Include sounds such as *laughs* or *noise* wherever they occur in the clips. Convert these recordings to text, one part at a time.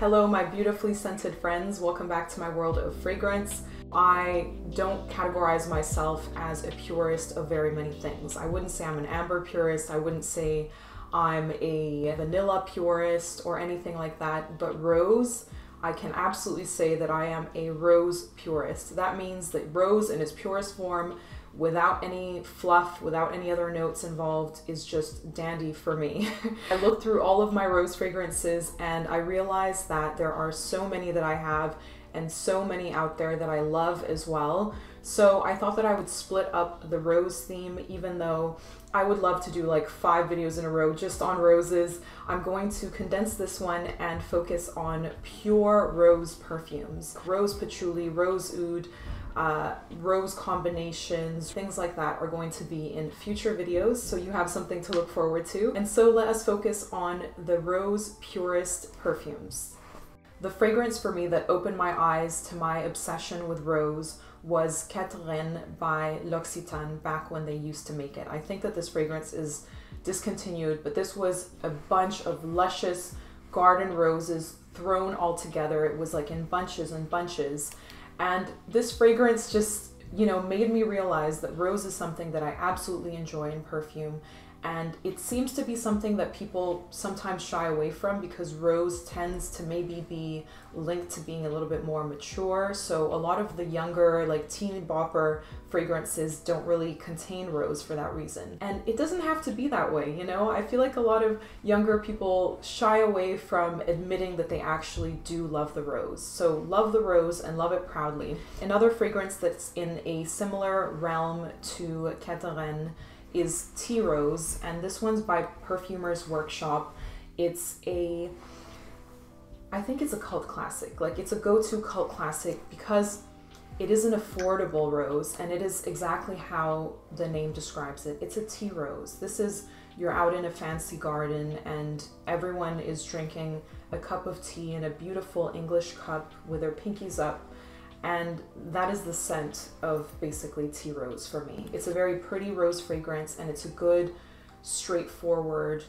Hello, my beautifully scented friends. Welcome back to my world of fragrance. I don't categorize myself as a purist of very many things. I wouldn't say I'm an amber purist. I wouldn't say I'm a vanilla purist or anything like that. But rose, I can absolutely say that I am a rose purist. That means that rose in its purest form without any fluff, without any other notes involved, is just dandy for me. *laughs* I looked through all of my rose fragrances and I realized that there are so many that I have and so many out there that I love as well. So I thought that I would split up the rose theme, even though I would love to do like five videos in a row just on roses. I'm going to condense this one and focus on pure rose perfumes. Rose patchouli, rose oud, uh, rose combinations, things like that are going to be in future videos, so you have something to look forward to. And so let us focus on the Rose Purist perfumes. The fragrance for me that opened my eyes to my obsession with rose was Quatre Reines by L'Occitane back when they used to make it. I think that this fragrance is discontinued, but this was a bunch of luscious garden roses thrown all together. It was like in bunches and bunches. And this fragrance just, you know, made me realize that rose is something that I absolutely enjoy in perfume and it seems to be something that people sometimes shy away from because rose tends to maybe be linked to being a little bit more mature. So a lot of the younger, like teen bopper fragrances don't really contain rose for that reason. And it doesn't have to be that way, you know? I feel like a lot of younger people shy away from admitting that they actually do love the rose. So love the rose and love it proudly. Another fragrance that's in a similar realm to Quatre Reines is Tea Rose, and this one's by Perfumer's Workshop. It's a, I think it's a cult classic. Like it's a go-to cult classic because it is an affordable rose, and it is exactly how the name describes it. It's a tea rose. This is you're out in a fancy garden, and everyone is drinking a cup of tea in a beautiful English cup with their pinkies up and that is the scent of basically tea rose for me. It's a very pretty rose fragrance and it's a good, straightforward,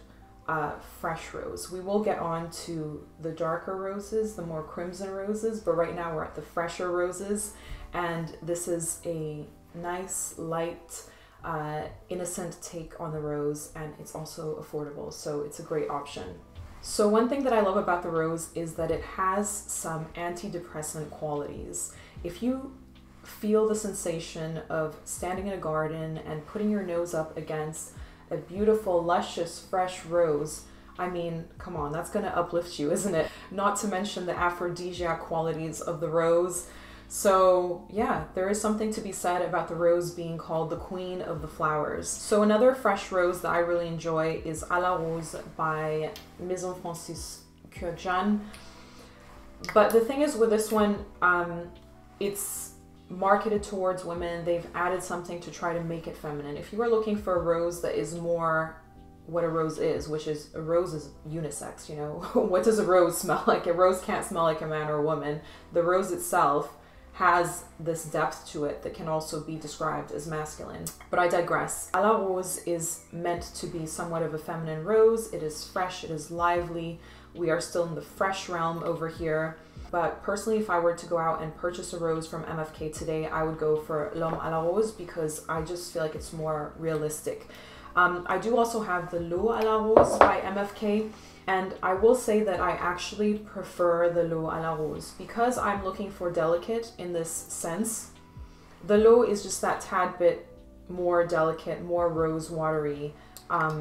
uh, fresh rose. We will get on to the darker roses, the more crimson roses, but right now we're at the fresher roses and this is a nice, light, uh, innocent take on the rose and it's also affordable, so it's a great option. So one thing that I love about the rose is that it has some antidepressant qualities. If you feel the sensation of standing in a garden and putting your nose up against a beautiful, luscious, fresh rose, I mean, come on, that's gonna uplift you, isn't it? Not to mention the aphrodisiac qualities of the rose. So, yeah, there is something to be said about the rose being called the queen of the flowers. So, another fresh rose that I really enjoy is A la Rose by Maison Francis Kurkdjian. But the thing is with this one, um, it's marketed towards women. They've added something to try to make it feminine. If you are looking for a rose that is more what a rose is, which is a rose is unisex, you know. *laughs* what does a rose smell *laughs* like? A rose can't smell like a man or a woman. The rose itself has this depth to it that can also be described as masculine. But I digress. A la Rose is meant to be somewhat of a feminine rose. It is fresh, it is lively. We are still in the fresh realm over here. But personally, if I were to go out and purchase a rose from MFK today, I would go for L'Homme à la Rose because I just feel like it's more realistic. Um, I do also have the L'Eau à la Rose by MFK. And I will say that I actually prefer the L'Eau à la Rose because I'm looking for delicate in this sense. The L'Eau is just that tad bit more delicate, more rose watery um,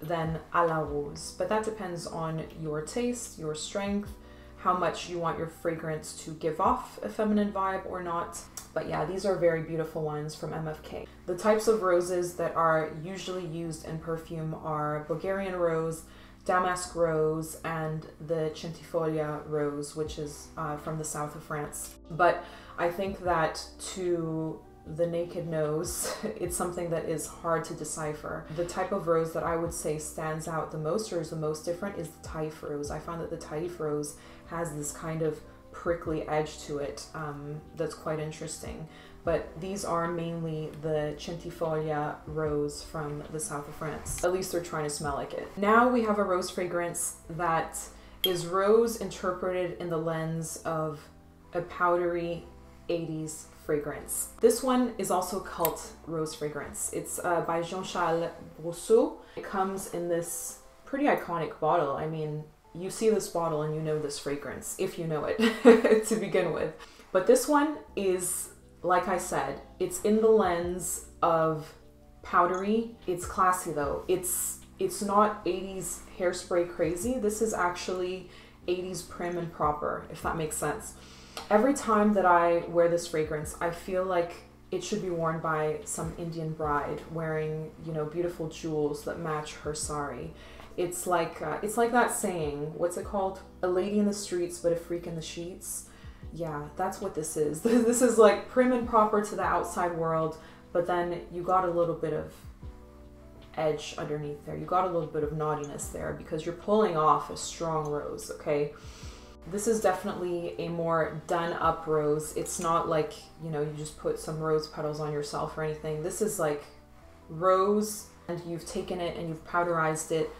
than à la Rose. But that depends on your taste, your strength, how much you want your fragrance to give off a feminine vibe or not. But yeah, these are very beautiful ones from MFK. The types of roses that are usually used in perfume are Bulgarian rose, damask rose, and the centifolia rose, which is uh, from the south of France. But I think that to the naked nose, *laughs* it's something that is hard to decipher. The type of rose that I would say stands out the most or is the most different is the Taif rose. I found that the Taif rose has this kind of prickly edge to it um, that's quite interesting. But these are mainly the Centifolia rose from the south of France. At least they're trying to smell like it. Now we have a rose fragrance that is rose interpreted in the lens of a powdery 80s fragrance. This one is also cult rose fragrance. It's uh, by Jean-Charles Brosseau. It comes in this pretty iconic bottle. I mean, you see this bottle and you know this fragrance, if you know it *laughs* to begin with. But this one is, like I said, it's in the lens of powdery. It's classy though. It's it's not 80s hairspray crazy. This is actually 80s prim and proper, if that makes sense. Every time that I wear this fragrance, I feel like it should be worn by some Indian bride wearing, you know, beautiful jewels that match her sari. It's like uh, it's like that saying, what's it called? A lady in the streets but a freak in the sheets. Yeah, that's what this is. *laughs* this is like prim and proper to the outside world, but then you got a little bit of edge underneath there. You got a little bit of naughtiness there because you're pulling off a strong rose, okay? This is definitely a more done up rose. It's not like, you know, you just put some rose petals on yourself or anything. This is like rose and you've taken it and you've powderized it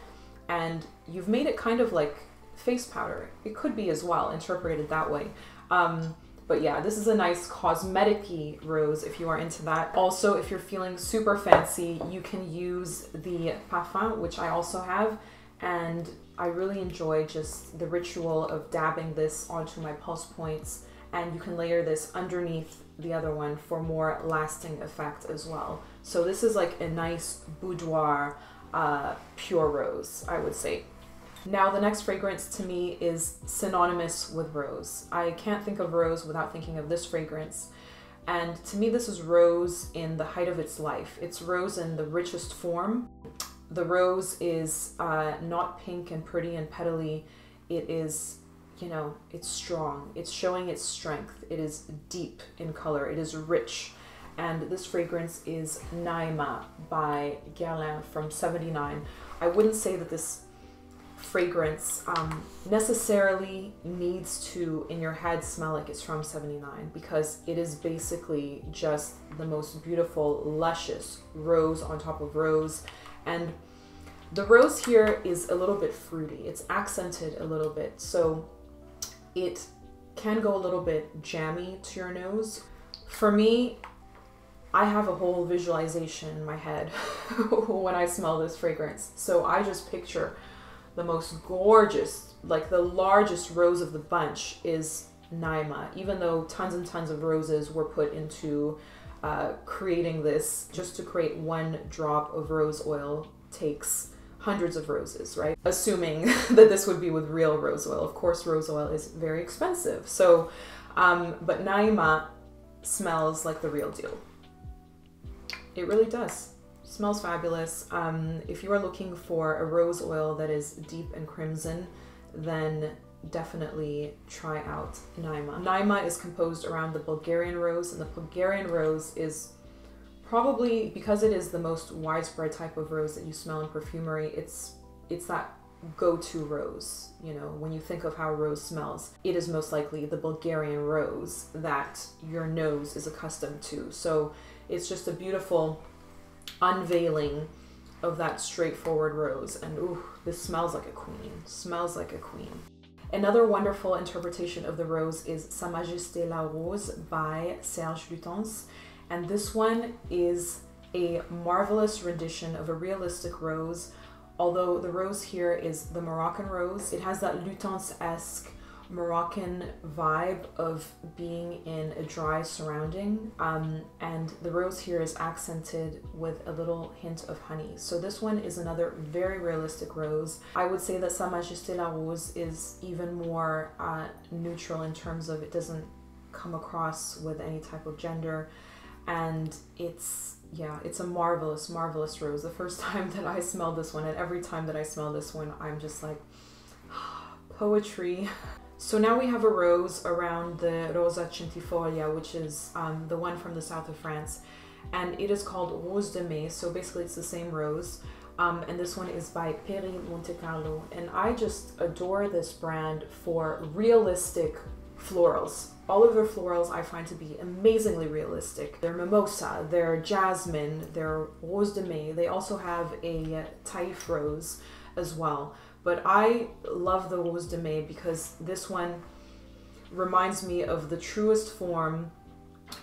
and you've made it kind of like face powder. It could be as well interpreted that way. Um, but yeah, this is a nice cosmetic rose if you are into that. Also, if you're feeling super fancy, you can use the parfum, which I also have. And I really enjoy just the ritual of dabbing this onto my pulse points. And you can layer this underneath the other one for more lasting effect as well. So this is like a nice boudoir uh, pure rose, I would say. Now, the next fragrance to me is synonymous with rose. I can't think of rose without thinking of this fragrance. And to me, this is rose in the height of its life. It's rose in the richest form. The rose is uh, not pink and pretty and petally. It is, you know, it's strong. It's showing its strength. It is deep in color. It is rich. And this fragrance is Nahema by Guerlain from 79. I wouldn't say that this fragrance um, necessarily needs to in your head smell like it's from 79 because it is basically just the most beautiful luscious rose on top of rose. And the rose here is a little bit fruity. It's accented a little bit. So it can go a little bit jammy to your nose. For me I have a whole visualization in my head *laughs* when I smell this fragrance. So I just picture the most gorgeous, like the largest rose of the bunch is Nahema, even though tons and tons of roses were put into uh, creating this, just to create one drop of rose oil takes hundreds of roses, right? Assuming *laughs* that this would be with real rose oil. Of course, rose oil is very expensive. So, um, but Nahema smells like the real deal. It really does smells fabulous. Um, if you are looking for a rose oil that is deep and crimson, then definitely try out Nahema. Nahema is composed around the Bulgarian rose, and the Bulgarian rose is probably because it is the most widespread type of rose that you smell in perfumery. It's it's that go-to rose. You know, when you think of how rose smells, it is most likely the Bulgarian rose that your nose is accustomed to. So it's just a beautiful unveiling of that straightforward rose. And ooh, this smells like a queen. Smells like a queen. Another wonderful interpretation of the rose is Sa Majesté la Rose by Serge Lutens. And this one is a marvelous rendition of a realistic rose. Although the rose here is the Moroccan rose, it has that Lutens esque Moroccan vibe of being in a dry surrounding. Um, and the rose here is accented with a little hint of honey. So this one is another very realistic rose. I would say that Sa Majesté la Rose is even more uh, neutral in terms of it doesn't come across with any type of gender. And it's yeah, it's a marvelous, marvelous rose. The first *laughs* time that I smelled this one, and every time that I smell this one, I'm just like, *gasps* poetry. So now we have a rose around the Rosa centifolia, which is um, the one from the south of France. And it is called Rose de Mai, so basically it's the same rose. Um, and this one is by Perris Monte Carlo. And I just adore this brand for realistic florals. All of their florals I find to be amazingly realistic. Their mimosa, their jasmine, their rose de mai. They also have a taif rose as well But I love the Rose de Mai because this one reminds me of the truest form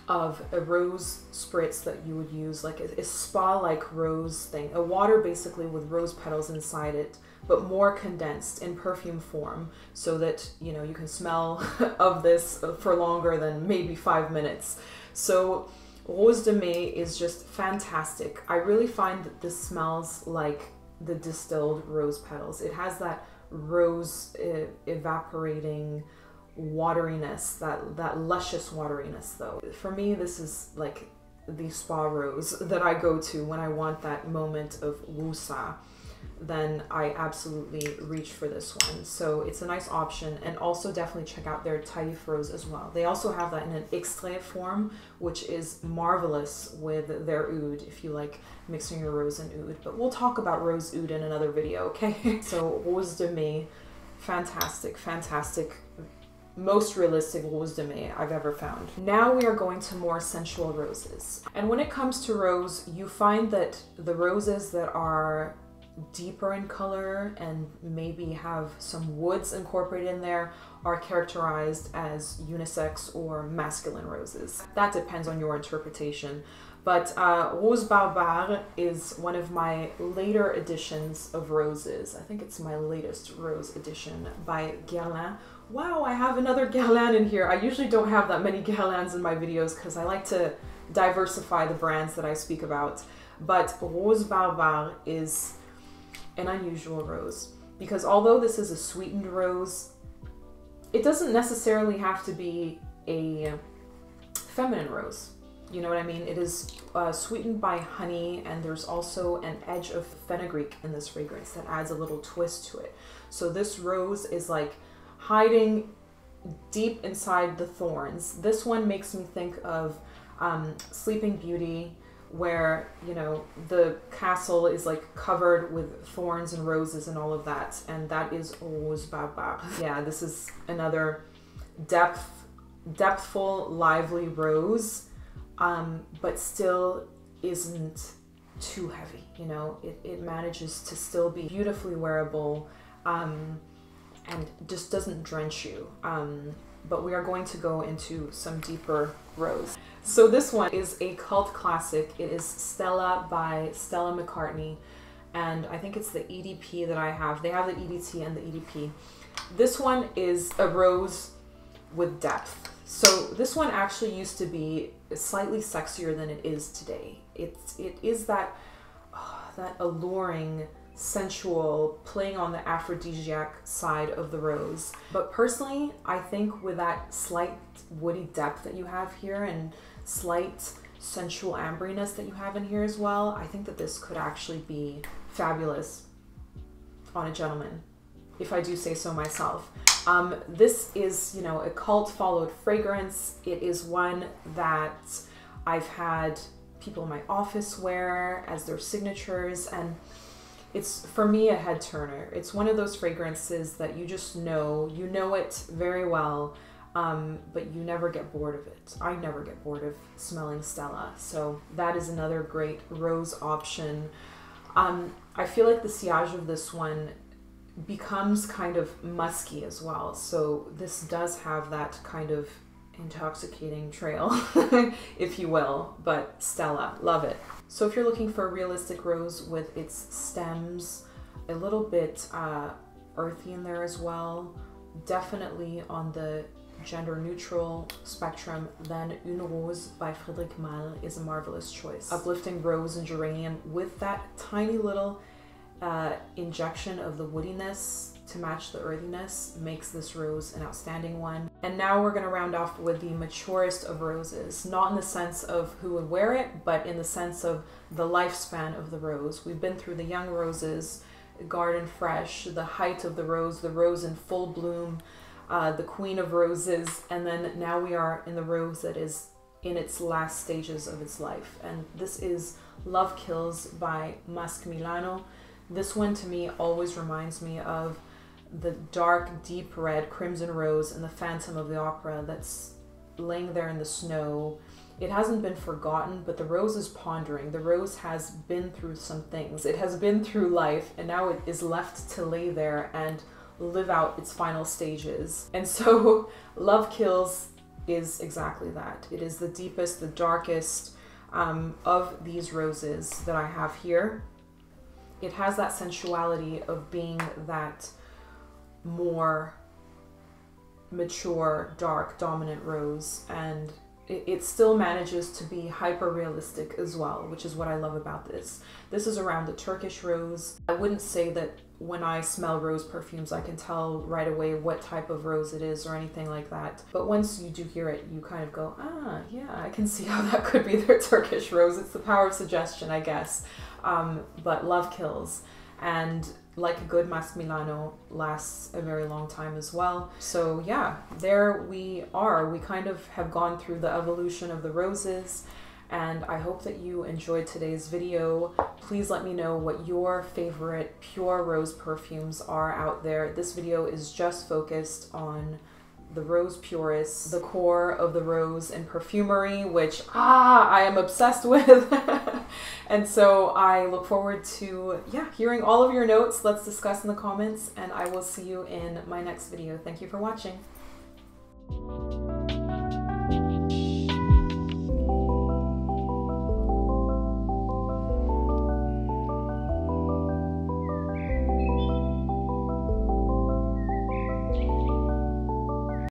of a rose spritz that you would use, like a, a spa like rose thing, a water basically with rose petals inside it, but more condensed in perfume form so that you know you can smell *laughs* of this for longer than maybe five minutes. So, Rose de Mai is just fantastic. I really find that this smells like the distilled rose petals. It has that rose evaporating wateriness, that that luscious wateriness though. For me this is like the spa rose *laughs* that I go to when I want that moment of wusa then I absolutely reach for this one. So it's a nice option and also definitely check out their Taif Rose as well. They also have that in an extrait form, which is marvelous with their oud if you like mixing your rose and oud. But we'll talk about rose oud in another video, okay? *laughs* so Rose de Mai, fantastic, fantastic most realistic rose de mai I've ever found. Now we are going to more sensual roses. And when it comes to rose, you find that the roses that are deeper in color and maybe have some woods incorporated in there are characterized as unisex or masculine roses. That depends on your interpretation. But uh, Rose Barbare is one of my later editions of roses. I think it's my latest rose edition by Guerlain. Wow, I have another Guerlain in here. I usually don't have that many Guerlains in my videos because I like to diversify the brands that I speak about. But Rose Barbare is an unusual rose because although this is a sweetened rose, it doesn't necessarily have to be a feminine rose. You know what I mean? It is uh, sweetened by honey, and there's also an edge of fenugreek in this fragrance that adds a little twist to it. So this rose is like hiding deep inside the thorns. This one makes me think of um, Sleeping Beauty where you know the castle is like covered with thorns and roses and all of that and that is Rose Barbare. *laughs* Yeah, this is another depth depthful lively rose um, but still isn't too heavy you know it, it manages to still be beautifully wearable um, and just doesn't drench you um, but we are going to go into some deeper rose so this one is a cult classic. It is Stella by Stella McCartney. And I think it's the EDP that I have. They have the EDT and the EDP. This one is a rose with depth. So this one actually used to be slightly sexier than it is today. It's it is that oh, that alluring, sensual, playing on the aphrodisiac side of the rose. But personally, I think with that slight woody depth that you have here and slight sensual amberiness that you have in here as well, I think that this could actually be fabulous on a gentleman, if I do say so myself. Um, this is, you know, a cult followed fragrance. It is one that I've had people in my office wear as their signatures and it's for me a head turner. It's one of those fragrances that you just know, you know it very well um, but you never get bored of it. I never get bored of smelling Stella. So that is another great rose option. Um, I feel like the sillage of this one becomes kind of musky as well. So this does have that kind of intoxicating trail, *laughs* if you will, but Stella, love it. So if you're looking for a realistic rose with its stems, a little bit uh, earthy in there as well, definitely on the gender neutral spectrum, then Une Rose by Frédéric Malle is a marvelous choice. Uplifting rose and geranium with that tiny little uh, injection of the woodiness to match the earthiness makes this rose an outstanding one. And now we're gonna round off with the maturest of roses, not in the sense of who would wear it, but in the sense of the lifespan of the rose. We've been through the young roses, garden fresh, the height of the rose, the rose in full bloom, uh, the Queen of Roses, and then now we are in the rose that is in its last stages of its life. And this is Love Kills by Masque Milano. This one to me always reminds me of the dark, deep red crimson rose in the Phantom of the Opera that's laying there in the snow. It hasn't been forgotten, but the rose is pondering. The rose has been through some things. It has been through life, and now it is left to lay there and live out its final stages. And so, *laughs* Love Kills is exactly that. It is the deepest, the darkest um, of these roses that I have here. It has that sensuality of being that more mature, dark, dominant rose, and it, still manages to be hyper realistic as well, which is what I love about this. This is around the Turkish rose. I wouldn't say that when I smell rose perfumes, I can tell right away what type of rose it is or anything like that. But once you do hear it, you kind of go, ah, yeah, I can *laughs* see how that could be their *laughs* Turkish rose. It's the power of suggestion, I guess. Um, but love kills. And like a good Masque Milano lasts a very long time as well. So yeah, there we are. We kind of have gone through the evolution of the roses and I hope that you enjoyed today's video. Please let me know what your favorite pure rose perfumes are out there. This video is just focused on the Rose Purist, the core of the rose and perfumery, which ah, I am obsessed *laughs* with. and so I look forward to yeah, hearing all of your notes. Let's discuss in the comments and I will see you in my next video. Thank you for watching.